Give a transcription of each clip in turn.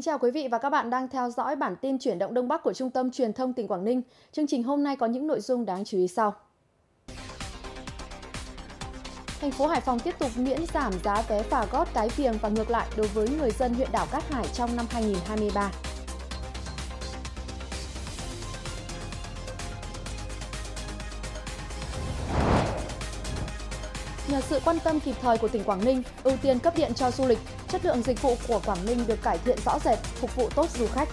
Kính chào quý vị và các bạn đang theo dõi bản tin chuyển động Đông Bắc của Trung tâm Truyền thông tỉnh Quảng Ninh. Chương trình hôm nay có những nội dung đáng chú ý sau. Thành phố Hải Phòng tiếp tục miễn giảm giá vé phà gót cái viềng và ngược lại đối với người dân huyện đảo Cát Hải trong năm 2023. Nhờ sự quan tâm kịp thời của tỉnh Quảng Ninh, ưu tiên cấp điện cho du lịch, chất lượng dịch vụ của Quảng Ninh được cải thiện rõ rệt, phục vụ tốt du khách.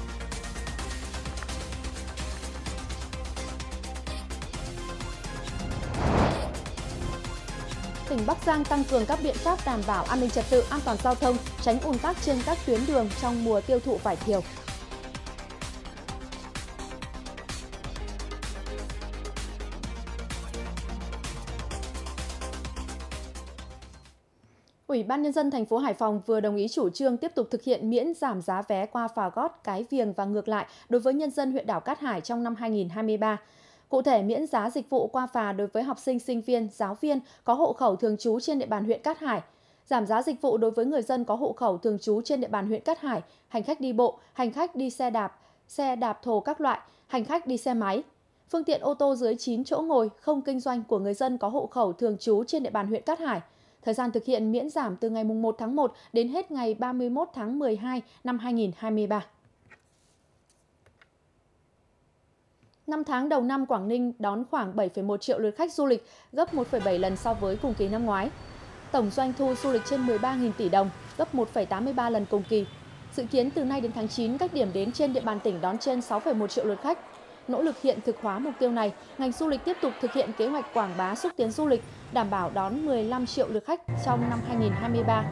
Tỉnh Bắc Giang tăng cường các biện pháp đảm bảo an ninh trật tự, an toàn giao thông, tránh ùn tắc trên các tuyến đường trong mùa tiêu thụ vải thiều. Ủy ban nhân dân thành phố Hải Phòng vừa đồng ý chủ trương tiếp tục thực hiện miễn giảm giá vé qua phà gót Cái Viềng và ngược lại đối với nhân dân huyện đảo Cát Hải trong năm 2023. Cụ thể miễn giá dịch vụ qua phà đối với học sinh, sinh viên, giáo viên có hộ khẩu thường trú trên địa bàn huyện Cát Hải, giảm giá dịch vụ đối với người dân có hộ khẩu thường trú trên địa bàn huyện Cát Hải, hành khách đi bộ, hành khách đi xe đạp, xe đạp thồ các loại, hành khách đi xe máy. Phương tiện ô tô dưới 9 chỗ ngồi không kinh doanh của người dân có hộ khẩu thường trú trên địa bàn huyện Cát Hải – Thời gian thực hiện miễn giảm từ ngày 1 tháng 1 đến hết ngày 31 tháng 12 năm 2023. 5 tháng đầu năm Quảng Ninh đón khoảng 7,1 triệu lượt khách du lịch, gấp 1,7 lần so với cùng kỳ năm ngoái. Tổng doanh thu du lịch trên 13.000 tỷ đồng, gấp 1,83 lần cùng kỳ. Dự kiến từ nay đến tháng 9, các điểm đến trên địa bàn tỉnh đón trên 6,1 triệu lượt khách, nỗ lực hiện thực hóa mục tiêu này, ngành du lịch tiếp tục thực hiện kế hoạch quảng bá xúc tiến du lịch, đảm bảo đón 15 triệu lượt khách trong năm 2023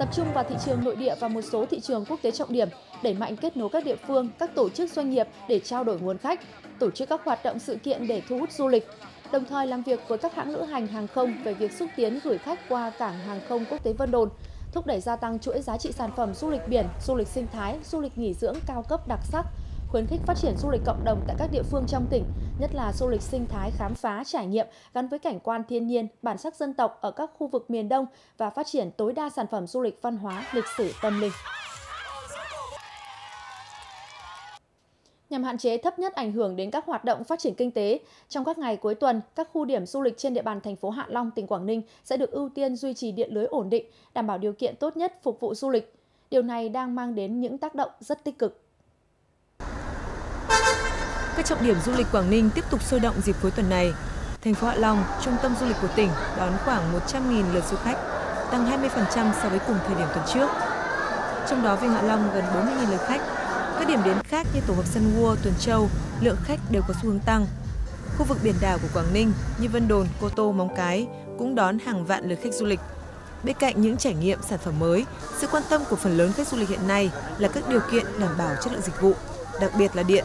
tập trung vào thị trường nội địa và một số thị trường quốc tế trọng điểm, đẩy mạnh kết nối các địa phương, các tổ chức doanh nghiệp để trao đổi nguồn khách, tổ chức các hoạt động sự kiện để thu hút du lịch, đồng thời làm việc với các hãng lữ hành hàng không về việc xúc tiến gửi khách qua cảng hàng không quốc tế Vân Đồn, thúc đẩy gia tăng chuỗi giá trị sản phẩm du lịch biển, du lịch sinh thái, du lịch nghỉ dưỡng cao cấp đặc sắc, khuyến khích phát triển du lịch cộng đồng tại các địa phương trong tỉnh, nhất là du lịch sinh thái khám phá trải nghiệm gắn với cảnh quan thiên nhiên, bản sắc dân tộc ở các khu vực miền Đông và phát triển tối đa sản phẩm du lịch văn hóa, lịch sử tâm linh. Nhằm hạn chế thấp nhất ảnh hưởng đến các hoạt động phát triển kinh tế, trong các ngày cuối tuần, các khu điểm du lịch trên địa bàn thành phố Hạ Long, tỉnh Quảng Ninh sẽ được ưu tiên duy trì điện lưới ổn định, đảm bảo điều kiện tốt nhất phục vụ du lịch. Điều này đang mang đến những tác động rất tích cực. Các trọng điểm du lịch Quảng Ninh tiếp tục sôi động dịp cuối tuần này. Thành phố Hạ Long, trung tâm du lịch của tỉnh, đón khoảng 100.000 lượt du khách, tăng 20% so với cùng thời điểm tuần trước. Trong đó Vinh Hạ Long gần 40.000 lượt khách. Các điểm đến khác như tổ hợp Sun World, Tuần Châu, lượng khách đều có xu hướng tăng. Khu vực biển đảo của Quảng Ninh như Vân Đồn, Cô Tô, Móng Cái cũng đón hàng vạn lượt khách du lịch. Bên cạnh những trải nghiệm sản phẩm mới, sự quan tâm của phần lớn khách du lịch hiện nay là các điều kiện đảm bảo chất lượng dịch vụ, đặc biệt là điện,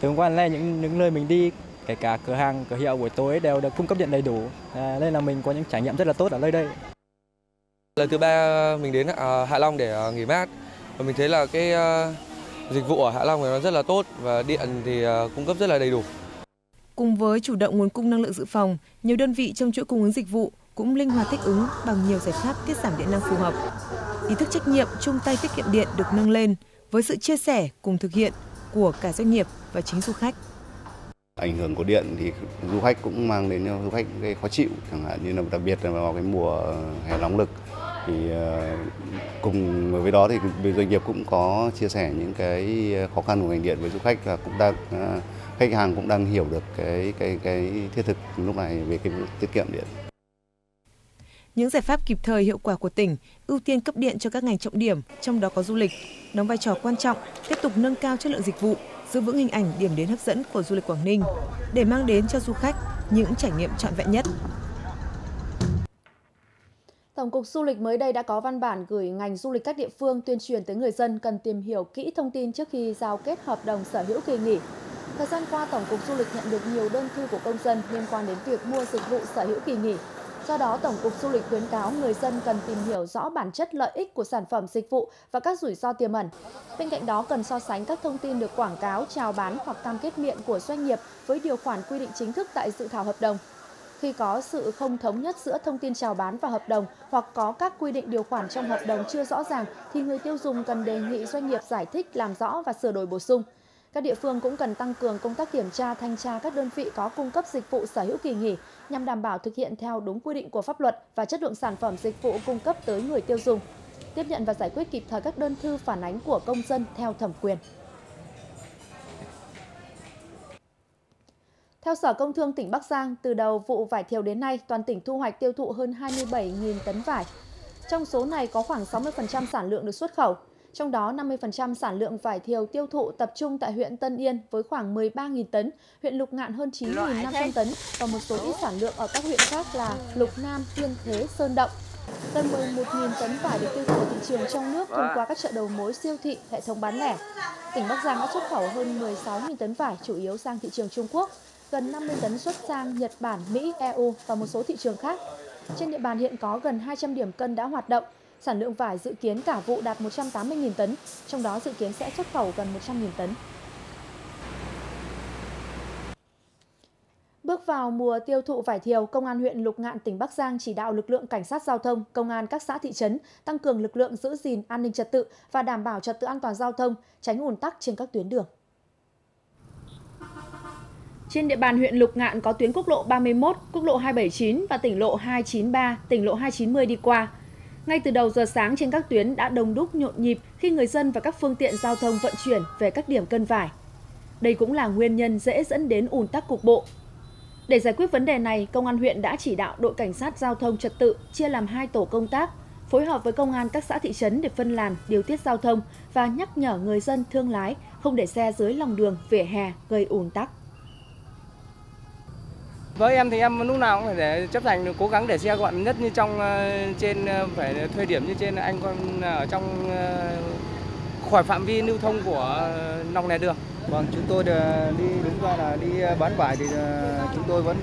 Thường quan là những những nơi mình đi kể cả cửa hàng, cửa hiệu buổi tối đều được cung cấp điện đầy đủ. À, nên là mình có những trải nghiệm rất là tốt ở nơi đây. Lần thứ ba mình đến à, Hạ Long để à, nghỉ mát và mình thấy là cái à, dịch vụ ở Hạ Long nó rất là tốt và điện thì cung cấp rất là đầy đủ. Cùng với chủ động nguồn cung năng lượng dự phòng, nhiều đơn vị trong chuỗi cung ứng dịch vụ cũng linh hoạt thích ứng bằng nhiều giải pháp tiết giảm điện năng phù hợp. Ý thức trách nhiệm chung tay tiết kiệm điện được nâng lên với sự chia sẻ cùng thực hiện của cả doanh nghiệp và chính du khách. Ảnh hưởng của điện thì du khách cũng mang đến cho du khách cái khó chịu, chẳng hạn như là đặc biệt là vào cái mùa hè nóng lực thì ờ, cùng với đó thì doanh nghiệp cũng có chia sẻ những cái khó khăn của ngành điện với du khách và cũng đang ờ, khách hàng cũng đang hiểu được cái cái cái thiết thực lúc này về cái tiết kiệm điện. Những giải pháp kịp thời hiệu quả của tỉnh ưu tiên cấp điện cho các ngành trọng điểm, trong đó có du lịch, đóng vai trò quan trọng tiếp tục nâng cao chất lượng dịch vụ, giữ vững hình ảnh điểm đến hấp dẫn của du lịch Quảng Ninh để mang đến cho du khách những trải nghiệm trọn vẹn nhất. Tổng cục Du lịch mới đây đã có văn bản gửi ngành du lịch các địa phương tuyên truyền tới người dân cần tìm hiểu kỹ thông tin trước khi giao kết hợp đồng sở hữu kỳ nghỉ. Thời gian qua, Tổng cục Du lịch nhận được nhiều đơn thư của công dân liên quan đến việc mua dịch vụ sở hữu kỳ nghỉ Do đó, Tổng cục Du lịch khuyến cáo người dân cần tìm hiểu rõ bản chất lợi ích của sản phẩm dịch vụ và các rủi ro tiềm ẩn. Bên cạnh đó, cần so sánh các thông tin được quảng cáo, chào bán hoặc cam kết miệng của doanh nghiệp với điều khoản quy định chính thức tại dự thảo hợp đồng. Khi có sự không thống nhất giữa thông tin chào bán và hợp đồng hoặc có các quy định điều khoản trong hợp đồng chưa rõ ràng thì người tiêu dùng cần đề nghị doanh nghiệp giải thích làm rõ và sửa đổi bổ sung. Các địa phương cũng cần tăng cường công tác kiểm tra, thanh tra các đơn vị có cung cấp dịch vụ sở hữu kỳ nghỉ nhằm đảm bảo thực hiện theo đúng quy định của pháp luật và chất lượng sản phẩm dịch vụ cung cấp tới người tiêu dùng. Tiếp nhận và giải quyết kịp thời các đơn thư phản ánh của công dân theo thẩm quyền. Theo Sở Công Thương tỉnh Bắc Giang, từ đầu vụ vải thiều đến nay, toàn tỉnh thu hoạch tiêu thụ hơn 27.000 tấn vải. Trong số này có khoảng 60% sản lượng được xuất khẩu. Trong đó 50% sản lượng vải thiều tiêu thụ tập trung tại huyện Tân Yên với khoảng 13.000 tấn, huyện Lục Ngạn hơn 9.500 tấn và một số ít sản lượng ở các huyện khác là Lục Nam, Yên Thế, Sơn Động. Gần 11.000 tấn vải được tiêu thụ thị trường trong nước thông qua các chợ đầu mối siêu thị, hệ thống bán lẻ. Tỉnh Bắc Giang đã xuất khẩu hơn 16.000 tấn vải chủ yếu sang thị trường Trung Quốc, gần 50 tấn xuất sang Nhật Bản, Mỹ, EU và một số thị trường khác. Trên địa bàn hiện có gần 200 điểm cân đã hoạt động. Sản lượng vải dự kiến cả vụ đạt 180.000 tấn, trong đó dự kiến sẽ xuất khẩu gần 100.000 tấn. Bước vào mùa tiêu thụ vải thiều, Công an huyện Lục Ngạn, tỉnh Bắc Giang chỉ đạo lực lượng cảnh sát giao thông, công an các xã thị trấn tăng cường lực lượng giữ gìn an ninh trật tự và đảm bảo trật tự an toàn giao thông, tránh ùn tắc trên các tuyến đường. Trên địa bàn huyện Lục Ngạn có tuyến quốc lộ 31, quốc lộ 279 và tỉnh lộ 293, tỉnh lộ 290 đi qua. Ngay từ đầu giờ sáng trên các tuyến đã đông đúc nhộn nhịp khi người dân và các phương tiện giao thông vận chuyển về các điểm cân vải. Đây cũng là nguyên nhân dễ dẫn đến ùn tắc cục bộ. Để giải quyết vấn đề này, Công an huyện đã chỉ đạo đội cảnh sát giao thông trật tự chia làm hai tổ công tác, phối hợp với công an các xã thị trấn để phân làn, điều tiết giao thông và nhắc nhở người dân thương lái không để xe dưới lòng đường, vỉa hè gây ùn tắc. Với em thì em lúc nào cũng phải để chấp hành cố gắng để xe gọn nhất như trong ờ, trên ờ, phải thuê điểm như trên anh con ờ, ở trong khỏi phạm vi lưu thông của lòng lề đường. Vâng, chúng tôi đi đúng ra là đi bán vải thì chúng tôi vẫn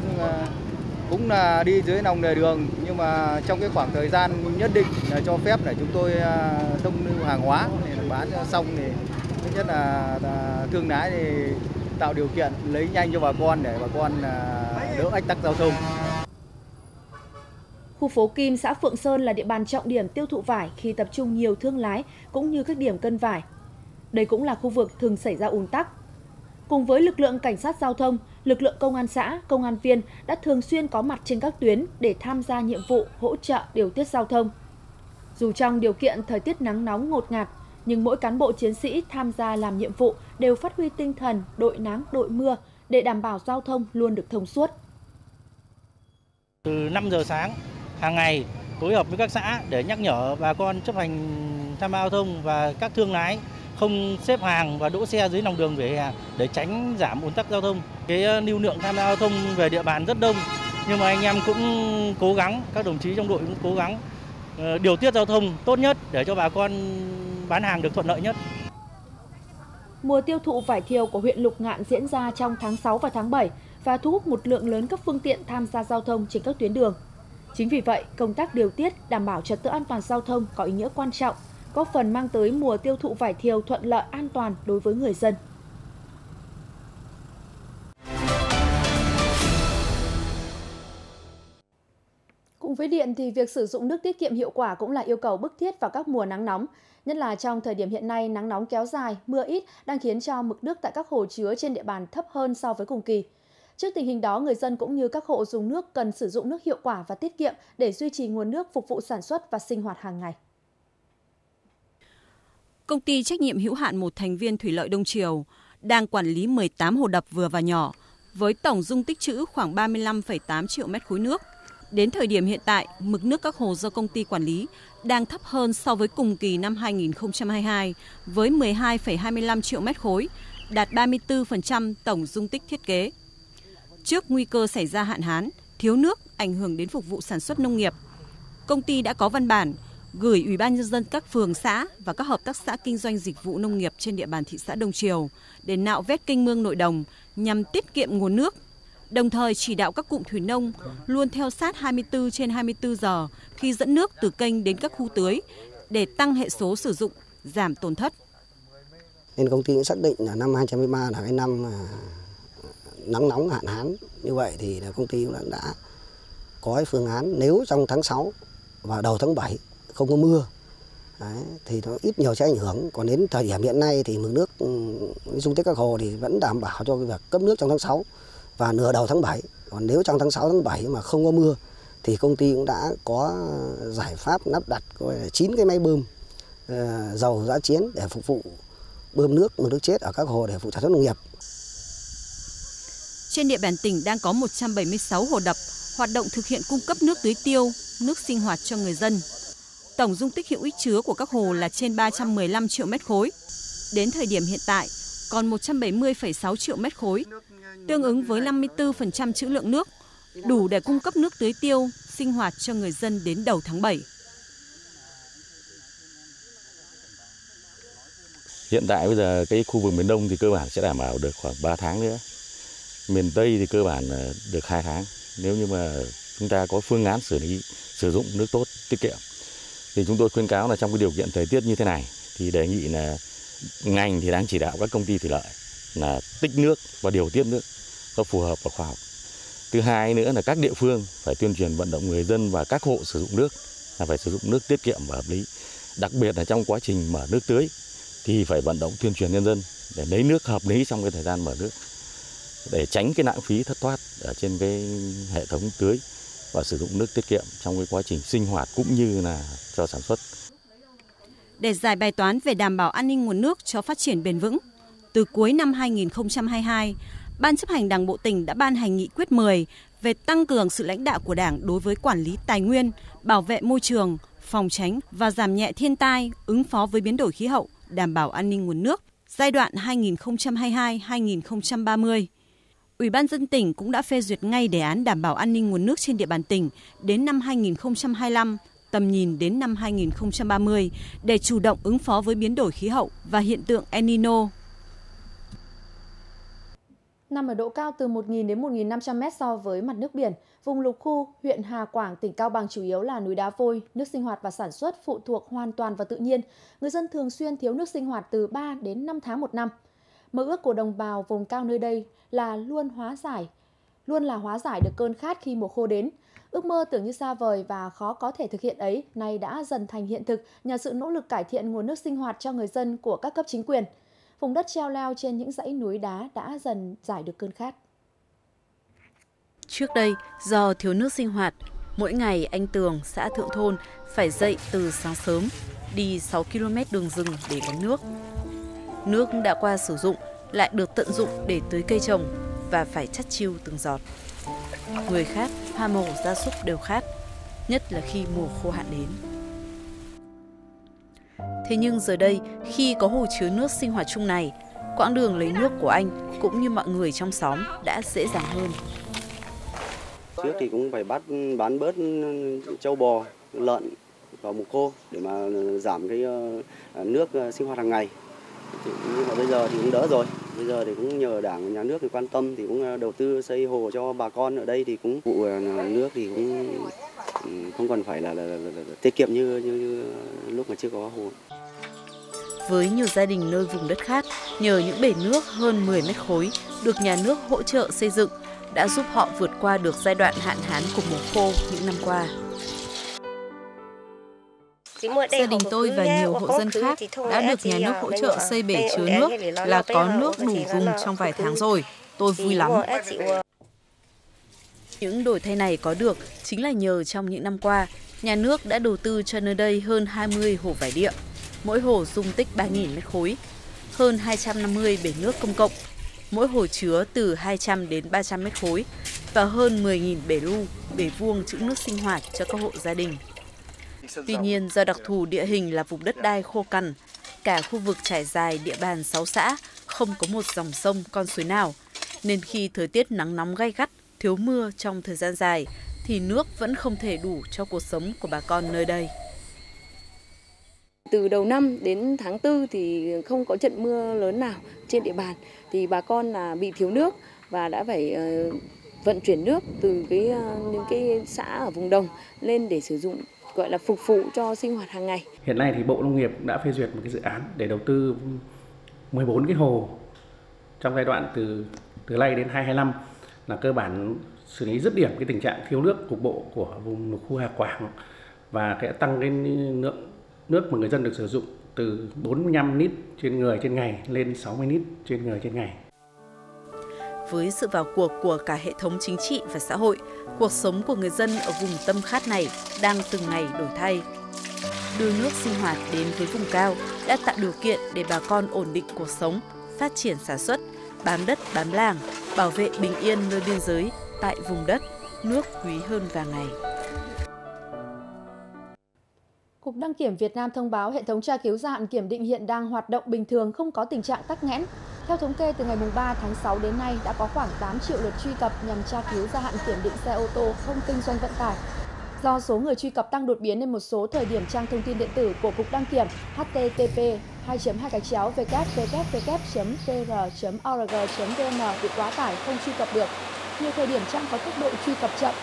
cũng là đi dưới lòng lề đường nhưng mà trong cái khoảng thời gian nhất định là cho phép để chúng tôi thông lưu hàng hóa để bán xong thì thứ nhất là thương lái thì tạo điều kiện lấy nhanh cho bà con để bà con đỡ ách tắc giao thông. Khu phố Kim, xã Phượng Sơn là địa bàn trọng điểm tiêu thụ vải khi tập trung nhiều thương lái cũng như các điểm cân vải. Đây cũng là khu vực thường xảy ra ùn tắc. Cùng với lực lượng cảnh sát giao thông, lực lượng công an xã, công an viên đã thường xuyên có mặt trên các tuyến để tham gia nhiệm vụ hỗ trợ điều tiết giao thông. Dù trong điều kiện thời tiết nắng nóng ngột ngạt, nhưng mỗi cán bộ chiến sĩ tham gia làm nhiệm vụ đều phát huy tinh thần đội nắng đội mưa để đảm bảo giao thông luôn được thông suốt. Từ 5 giờ sáng hàng ngày phối hợp với các xã để nhắc nhở bà con chấp hành tham gia giao thông và các thương lái không xếp hàng và đỗ xe dưới lòng đường vỉa hè để tránh giảm ùn tắc giao thông. Cái ờ, lưu lượng tham gia giao thông về địa bàn rất đông nhưng mà anh em cũng cố gắng, các đồng chí trong đội cũng cố gắng ờ, điều tiết giao thông tốt nhất để cho bà con bán hàng được thuận lợi nhất. Mùa tiêu thụ vải thiều của huyện Lục Ngạn diễn ra trong tháng 6 và tháng 7 và thu hút một lượng lớn các phương tiện tham gia giao thông trên các tuyến đường. Chính vì vậy, công tác điều tiết đảm bảo trật tự an toàn giao thông có ý nghĩa quan trọng, góp phần mang tới mùa tiêu thụ vải thiều thuận lợi an toàn đối với người dân. Cùng với điện thì việc sử dụng nước tiết kiệm hiệu quả cũng là yêu cầu bức thiết vào các mùa nắng nóng. Nhất là trong thời điểm hiện nay nắng nóng kéo dài, mưa ít đang khiến cho mực nước tại các hồ chứa trên địa bàn thấp hơn so với cùng kỳ. Trước tình hình đó, người dân cũng như các hộ dùng nước cần sử dụng nước hiệu quả và tiết kiệm để duy trì nguồn nước phục vụ sản xuất và sinh hoạt hàng ngày. Công ty trách nhiệm hữu hạn một thành viên thủy lợi Đông Triều đang quản lý 18 hồ đập vừa và nhỏ với tổng dung tích trữ khoảng 35,8 triệu mét khối nước. Đến thời điểm hiện tại, mực nước các hồ do công ty quản lý đang thấp hơn so với cùng kỳ năm 2022 với 12,25 triệu mét khối, đạt 34% tổng dung tích thiết kế. Trước nguy cơ xảy ra hạn hán, thiếu nước ảnh hưởng đến phục vụ sản xuất nông nghiệp, công ty đã có văn bản gửi Ủy ban nhân dân các phường xã và các hợp tác xã kinh doanh dịch vụ nông nghiệp trên địa bàn thị xã Đông Triều để nạo vét kênh mương nội đồng nhằm tiết kiệm nguồn nước đồng thời chỉ đạo các cụm thủy nông luôn theo sát 24 trên 24 giờ khi dẫn nước từ kênh đến các khu tưới để tăng hệ số sử dụng, giảm tổn thất. Nên công ty cũng xác định là năm 2023 là cái năm nắng nóng hạn hán như vậy thì là công ty cũng đã có cái phương án nếu trong tháng 6 và đầu tháng 7 không có mưa Đấy, thì nó ít nhiều sẽ ảnh hưởng còn đến thời điểm hiện nay thì mực nước ừ, dung tích các hồ thì vẫn đảm bảo cho cái việc cấp nước trong tháng 6 và nửa đầu tháng 7 còn nếu trong tháng 6 tháng 7 mà không có mưa thì công ty cũng đã có giải pháp lắp đặt chín 9 cái máy bơm ờ, dầu giã chiến để phục vụ bơm nước mực nước chết ở các hồ để phụ sản xuất nông nghiệp. Trên địa bàn tỉnh đang có 176 hồ đập hoạt động thực hiện cung cấp nước tưới tiêu, nước sinh hoạt cho người dân. Tổng dung tích hữu ích chứa của các hồ là trên 315 triệu mét khối. Đến thời điểm hiện tại, còn 170,6 triệu mét khối, tương ứng với 54% trữ lượng nước, đủ để cung cấp nước tưới tiêu, sinh hoạt cho người dân đến đầu tháng 7. Hiện tại bây giờ cái khu vực miền Đông thì cơ bản sẽ đảm bảo được khoảng 3 tháng nữa. Miền Tây thì cơ bản được 2 tháng. Nếu như mà chúng ta có phương án xử lý, sử dụng nước tốt, tiết kiệm, thì chúng tôi khuyên cáo là trong cái điều kiện thời tiết như thế này thì đề nghị là ngành thì đang chỉ đạo các công ty thủy lợi là tích nước và điều tiết nước nó phù hợp và khoa học. Thứ hai nữa là các địa phương phải tuyên truyền vận động người dân và các hộ sử dụng nước là phải sử dụng nước tiết kiệm và hợp lý. Đặc biệt là trong quá trình mở nước tưới thì phải vận động tuyên truyền nhân dân để lấy nước hợp lý trong cái thời gian mở nước để tránh cái lãng phí thất thoát ở trên cái hệ thống tưới và sử dụng nước tiết kiệm trong cái quá trình sinh hoạt cũng như là cho sản xuất. Để giải bài toán về đảm bảo an ninh nguồn nước cho phát triển bền vững, từ cuối năm 2022, Ban chấp hành Đảng bộ tỉnh đã ban hành nghị quyết 10 về tăng cường sự lãnh đạo của Đảng đối với quản lý tài nguyên, bảo vệ môi trường, phòng tránh và giảm nhẹ thiên tai, ứng phó với biến đổi khí hậu, đảm bảo an ninh nguồn nước giai đoạn 2022-2030. Ủy ban dân tỉnh cũng đã phê duyệt ngay đề án đảm bảo an ninh nguồn nước trên địa bàn tỉnh đến năm 2025, tầm nhìn đến năm 2030 để chủ động ứng phó với biến đổi khí hậu và hiện tượng El Nino. Nằm ở độ cao từ 1.000 đến 1.500 mét so với mặt nước biển, vùng lục khu, huyện Hà Quảng, tỉnh Cao Bằng chủ yếu là núi đá vôi, nước sinh hoạt và sản xuất phụ thuộc hoàn toàn vào tự nhiên. Người dân thường xuyên thiếu nước sinh hoạt từ 3 đến 5 tháng một năm. Mơ ước của đồng bào vùng cao nơi đây là luôn hóa giải, luôn là hóa giải được cơn khát khi mùa khô đến. Ước mơ tưởng như xa vời và khó có thể thực hiện ấy nay đã dần thành hiện thực nhờ sự nỗ lực cải thiện nguồn nước sinh hoạt cho người dân của các cấp chính quyền. Vùng đất treo leo trên những dãy núi đá đã dần giải được cơn khát. Trước đây, do thiếu nước sinh hoạt, mỗi ngày anh Tường, xã Thượng Thôn phải dậy từ sáng sớm, đi 6 km đường rừng để lấy nước. Nước đã qua sử dụng lại được tận dụng để tưới cây trồng và phải chắt chiu từng giọt. Người khác, hoa màu, gia súc đều khát, nhất là khi mùa khô hạn đến. Thế nhưng giờ đây, khi có hồ chứa nước sinh hoạt chung này, quãng đường lấy nước của anh cũng như mọi người trong xóm đã dễ dàng hơn. Trước thì cũng phải bắt bán bớt châu bò, lợn vào mùa khô để mà giảm cái ờ, nước ờ, sinh hoạt hàng ngày. Nhưng mà bây giờ thì cũng đỡ rồi. Bây giờ thì cũng nhờ đảng nhà nước thì quan tâm thì cũng à, đầu tư xây hồ cho bà con ở đây thì cũng vụ à, nước thì cũng ừ, không còn phải là, là, là, là, là tiết kiệm như, như, như lúc mà chưa có hồ. Với nhiều gia đình nơi vùng đất khác, nhờ những bể nước hơn 10 mét khối được nhà nước hỗ trợ xây dựng đã giúp họ vượt qua được giai đoạn hạn hán của mùa khô những năm qua. Gia đình tôi và nhiều hộ dân khác đã được nhà nước hỗ trợ xây bể chứa nước là có nước đủ dùng trong vài tháng rồi. Tôi vui lắm. Những đổi thay này có được chính là nhờ trong những năm qua, nhà nước đã đầu tư cho nơi đây hơn 20 hồ vải địa, mỗi hồ dung tích 3.000 mét khối, hơn 250 bể nước công cộng, mỗi hồ chứa từ 200 đến 300 mét khối và hơn 10.000 bể lu, bể vuông trữ nước sinh hoạt cho các hộ gia đình. Tuy nhiên, do đặc thù địa hình là vùng đất đai khô cằn, cả khu vực trải dài địa bàn 6 xã không có một dòng sông con suối nào, nên khi thời tiết nắng nóng gay gắt, thiếu mưa trong thời gian dài, thì nước vẫn không thể đủ cho cuộc sống của bà con nơi đây. Từ đầu năm đến tháng 4 thì không có trận mưa lớn nào trên địa bàn thì bà con là bị thiếu nước và đã phải ờ, vận chuyển nước từ cái ờ, những cái xã ở vùng đồng lên để sử dụng gọi là phục vụ cho sinh hoạt hàng ngày. Hiện nay thì Bộ Nông nghiệp đã phê duyệt một cái dự án để đầu tư 14 cái hồ trong giai đoạn từ từ nay đến 2025 là cơ bản xử lý dứt điểm cái tình trạng thiếu nước cục bộ của vùng khu Hà Quảng và sẽ tăng cái lượng nước mà người dân được sử dụng từ 45 lít trên người trên ngày lên 60 lít trên người trên ngày. Với sự vào cuộc của cả hệ thống chính trị và xã hội, cuộc sống của người dân ở vùng tâm khát này đang từng ngày đổi thay. Đưa nước sinh hoạt đến với vùng cao đã tạo điều kiện để bà con ổn định cuộc sống, phát triển sản xuất, bám đất bám làng, bảo vệ bình yên nơi biên giới tại vùng đất nước quý hơn vàng ngày. Cục Đăng kiểm Việt Nam thông báo hệ thống tra cứu gia hạn kiểm định hiện đang hoạt động bình thường, không có tình trạng tắc nghẽn. Theo thống kê, từ ngày 3 tháng 6 đến nay đã có khoảng 8 triệu lượt truy cập nhằm tra cứu gia hạn kiểm định xe ô tô không kinh doanh vận tải. Do số người truy cập tăng đột biến nên một số thời điểm trang thông tin điện tử của Cục Đăng kiểm http 2 2 cái chéo www.vr.org.vn bị quá tải không truy cập được. Nhiều thời điểm trang có tốc độ truy cập chậm,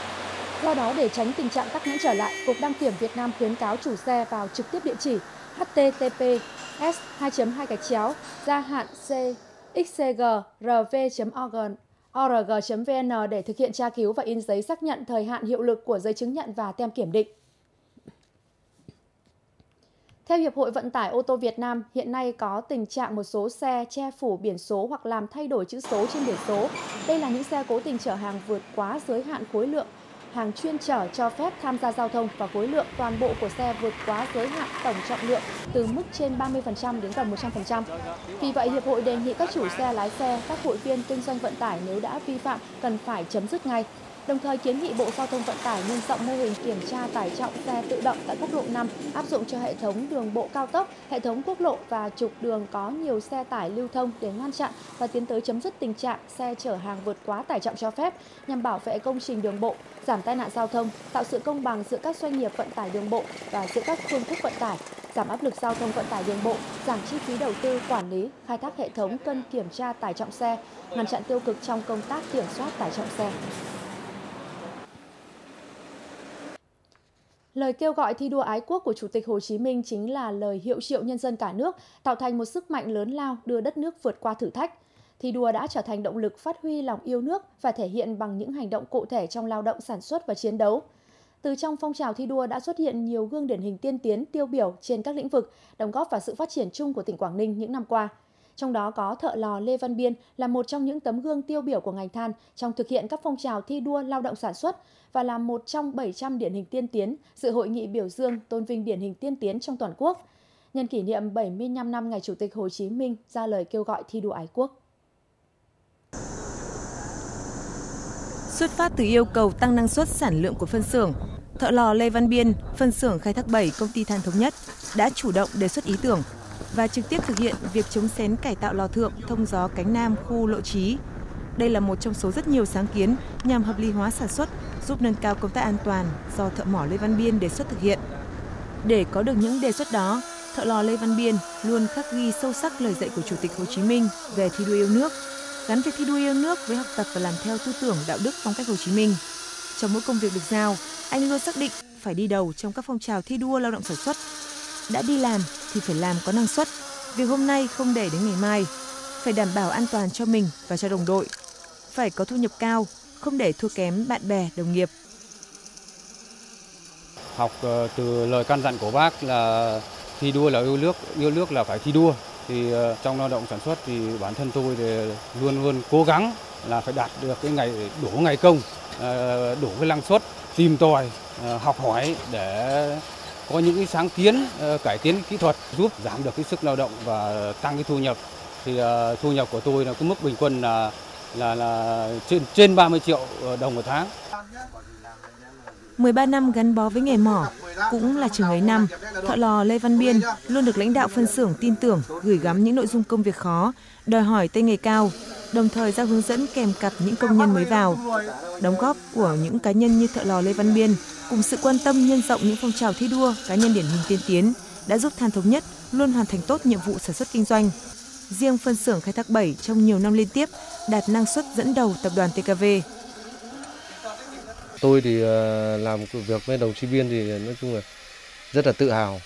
Do đó, để tránh tình trạng tắc nghẽn trở lại, Cục Đăng kiểm Việt Nam khuyến cáo chủ xe vào trực tiếp địa chỉ https 2 2 gạch chéo gia hạn c xcgrv.org.vn để thực hiện tra cứu và in giấy xác nhận thời hạn hiệu lực của giấy chứng nhận và tem kiểm định. Theo Hiệp hội Vận tải ô tô Việt Nam, hiện nay có tình trạng một số xe che phủ biển số hoặc làm thay đổi chữ số trên biển số. Đây là những xe cố tình chở hàng vượt quá giới hạn khối lượng hàng chuyên chở cho phép tham gia giao thông và khối lượng toàn bộ của xe vượt quá giới hạn tổng trọng lượng từ mức trên 30% đến gần 100%. Vì vậy, Hiệp hội đề nghị các chủ xe lái xe, các hội viên kinh doanh vận tải nếu đã vi phạm cần phải chấm dứt ngay. Đồng thời kiến nghị Bộ Giao thông Vận tải nhân rộng mô hình kiểm tra tải trọng xe tự động tại quốc lộ 5 áp dụng cho hệ thống đường bộ cao tốc, hệ thống quốc lộ và trục đường có nhiều xe tải lưu thông để ngăn chặn và tiến tới chấm dứt tình trạng xe chở hàng vượt quá tải trọng cho phép nhằm bảo vệ công trình đường bộ, giảm tai nạn giao thông, tạo sự công bằng giữa các doanh nghiệp vận tải đường bộ và giữa các phương thức vận tải, giảm áp lực giao thông vận tải đường bộ, giảm chi phí đầu tư, quản lý, khai thác hệ thống cân kiểm tra tải trọng xe, ngăn chặn tiêu cực trong công tác kiểm soát tải trọng xe. Lời kêu gọi thi đua ái quốc của Chủ tịch Hồ Chí Minh chính là lời hiệu triệu nhân dân cả nước, tạo thành một sức mạnh lớn lao đưa đất nước vượt qua thử thách. Thi đua đã trở thành động lực phát huy lòng yêu nước và thể hiện bằng những hành động cụ thể trong lao động sản xuất và chiến đấu. Từ trong phong trào thi đua đã xuất hiện nhiều gương điển hình tiên tiến tiêu biểu trên các lĩnh vực, đóng góp vào sự phát triển chung của tỉnh Quảng Ninh những năm qua. Trong đó có thợ lò Lê Văn Biên là một trong những tấm gương tiêu biểu của ngành than trong thực hiện các phong trào thi đua lao động sản xuất và là một trong 700 điển hình tiên tiến dự hội nghị biểu dương tôn vinh điển hình tiên tiến trong toàn quốc. Nhân kỷ niệm 75 năm ngày Chủ tịch Hồ Chí Minh ra lời kêu gọi thi đua ái quốc. Xuất phát từ yêu cầu tăng năng suất sản lượng của phân xưởng, thợ lò Lê Văn Biên, phân xưởng khai thác 7 công ty than thống nhất đã chủ động đề xuất ý tưởng và trực tiếp thực hiện việc chống xén cải tạo lò thượng thông gió cánh nam khu lộ trí. Đây là một trong số rất nhiều sáng kiến nhằm hợp lý hóa sản xuất, giúp nâng cao công tác an toàn do thợ mỏ Lê Văn Biên đề xuất thực hiện. Để có được những đề xuất đó, thợ lò Lê Văn Biên luôn khắc ghi sâu sắc lời dạy của Chủ tịch Hồ Chí Minh về thi đua yêu nước, gắn việc thi đua yêu nước với học tập và làm theo tư tưởng đạo đức phong cách Hồ Chí Minh. Trong mỗi công việc được giao, anh luôn xác định phải đi đầu trong các phong trào thi đua lao động sản xuất. Đã đi làm thì phải làm có năng suất. Việc hôm nay không để đến ngày mai, phải đảm bảo an toàn cho mình và cho đồng đội. Phải có thu nhập cao, không để thua kém bạn bè, đồng nghiệp. Học ờ, từ lời căn dặn của bác là thi đua là yêu nước, yêu nước là phải thi đua. Thì ờ, trong lao động sản xuất thì bản thân tôi thì luôn luôn cố gắng là phải đạt được cái ngày đủ ngày công, ờ, đủ cái năng suất, tìm tòi, học hỏi để có những cái sáng kiến ờ, cải tiến kỹ thuật giúp giảm được cái sức lao động và tăng cái thu nhập thì ờ, thu nhập của tôi là cái mức bình quân là là là trên trên 30 triệu ờ, đồng một tháng. 13 năm gắn bó với nghề mỏ, cũng là trường ấy năm, thợ lò Lê Văn Biên luôn được lãnh đạo phân xưởng tin tưởng gửi gắm những nội dung công việc khó, đòi hỏi tay nghề cao, đồng thời ra hướng dẫn kèm cặp những công nhân mới vào. Đóng góp của những cá nhân như thợ lò Lê Văn Biên cùng sự quan tâm nhân rộng những phong trào thi đua cá nhân điển hình tiên tiến đã giúp Than Thống Nhất luôn hoàn thành tốt nhiệm vụ sản xuất kinh doanh. Riêng phân xưởng khai thác 7 trong nhiều năm liên tiếp đạt năng suất dẫn đầu tập đoàn TKV. Tôi thì ờ, làm việc với đồng chí Biên thì nói chung là rất là tự hào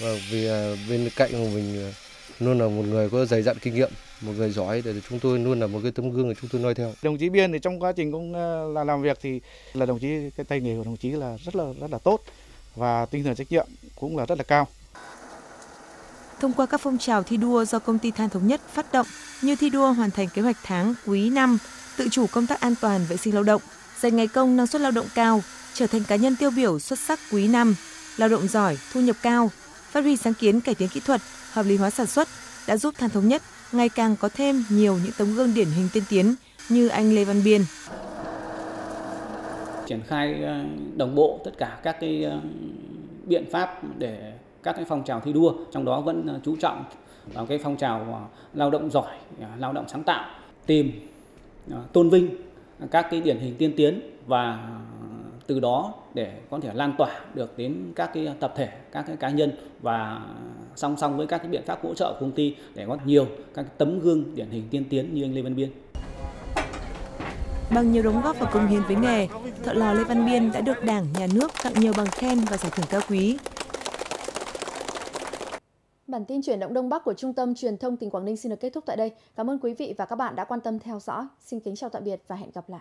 và vì ờ, bên cạnh của mình ờ, luôn là một người có dày dặn kinh nghiệm, một người giỏi để chúng tôi luôn là một cái tấm gương để chúng tôi noi theo. Đồng chí Biên thì trong quá trình cũng là làm việc thì là đồng chí cái tay nghề của đồng chí là rất là rất là tốt và tinh thần trách nhiệm cũng là rất là cao. Thông qua các phong trào thi đua do công ty Than Thống Nhất phát động như thi đua hoàn thành kế hoạch tháng quý năm, tự chủ công tác an toàn vệ sinh lao động, dành ngày công năng suất lao động cao, trở thành cá nhân tiêu biểu xuất sắc quý năm, lao động giỏi, thu nhập cao, phát huy sáng kiến cải tiến kỹ thuật, hợp lý hóa sản xuất đã giúp Than Thống Nhất ngày càng có thêm nhiều những tấm gương điển hình tiên tiến như anh Lê Văn Biên. Triển khai ờ, đồng bộ tất cả các cái ờ, biện pháp để các cái phong trào thi đua, trong đó vẫn ờ, chú trọng vào cái phong trào lao động giỏi, lao động sáng tạo, tìm tôn vinh các cái điển hình tiên tiến và từ đó để có thể lan tỏa được đến các cái tập thể, các cái cá nhân và song song với các cái biện pháp hỗ trợ của công ty để có nhiều các tấm gương điển hình tiên tiến như anh Lê Văn Biên. Bằng nhiều đóng góp và công hiến với nghề, thợ lò Lê Văn Biên đã được Đảng, Nhà nước tặng nhiều bằng khen và giải thưởng cao quý. Bản tin chuyển động Đông Bắc của Trung tâm Truyền thông tỉnh Quảng Ninh xin được kết thúc tại đây. Cảm ơn quý vị và các bạn đã quan tâm theo dõi. Xin kính chào tạm biệt và hẹn gặp lại.